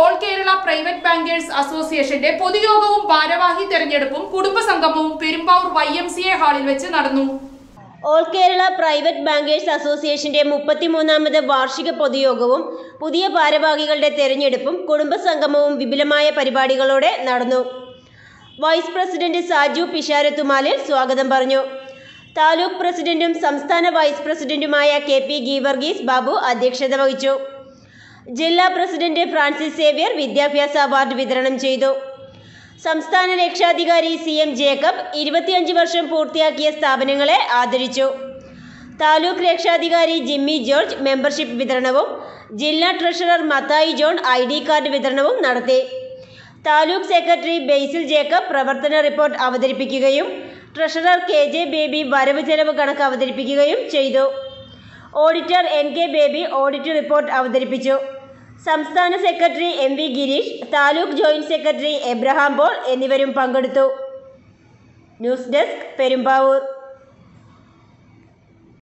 All Kerala private bankers അസോസിയേഷന്റെ പൊതുയോഗവും ഭാരവാഹി തെരഞ്ഞെടുപ്പും കുടുംബസംഗമവും Perumbavoor Y M C A ഹാളിൽ വെച്ച് നടന്നു. ഓൾ കേരള പ്രൈവറ്റ് ബാങ്കേഴ്സ് അസോസിയേഷന്റെ മുപ്പത്തിമൂന്നാമത് വാർഷിക പൊതുയോഗവും പുതിയ ഭാരവാഹികളുടെ തെരഞ്ഞെടുപ്പും കുടുംബസംഗമവും വിപുലമായ പരിപാടികളോടെ നടന്നു. വൈസ് പ്രസിഡന്റ് സാജു പിഷാരത്തുമാലിൽ സ്വാഗതം പറഞ്ഞു. താലൂക്ക് പ്രസിഡന്റും സംസ്ഥാന വൈസ് പ്രസിഡന്റുമായ കെ പി ഗീവർഗീസ് ബാബു അധ്യക്ഷത വഹിച്ചു. ജില്ലാ പ്രസിഡന്റ് ഫ്രാൻസിസ് സേവ്യർ വിദ്യാഭ്യാസ അവാർഡ് വിതരണം ചെയ്തു. സംസ്ഥാന രക്ഷാധികാരി സി എം ജേക്കബ് ഇരുപത്തിയഞ്ച് വർഷം പൂർത്തിയാക്കിയ സ്ഥാപനങ്ങളെ ആദരിച്ചു. താലൂക്ക് രക്ഷാധികാരി ജിമ്മി ജോർജ് മെമ്പർഷിപ്പ് വിതരണവും ജില്ലാ treasurer Mathai John I D card വിതരണവും നടത്തി. താലൂക്ക് സെക്രട്ടറി ബെയ്സിൽ ജേക്കബ് പ്രവർത്തന റിപ്പോർട്ട് അവതരിപ്പിക്കുകയും ട്രഷറർ കെ ജെ ബേബി വരവ് ചെലവ് കണക്ക് അവതരിപ്പിക്കുകയും ചെയ്തു. Auditor N K Baby audit report അവതരിപ്പിച്ചു. സംസ്ഥാന secretary M V Girish taluk joint secretary Abraham Paul എന്നിവരും പങ്കെടുത്തു. News desk Perumbavoor.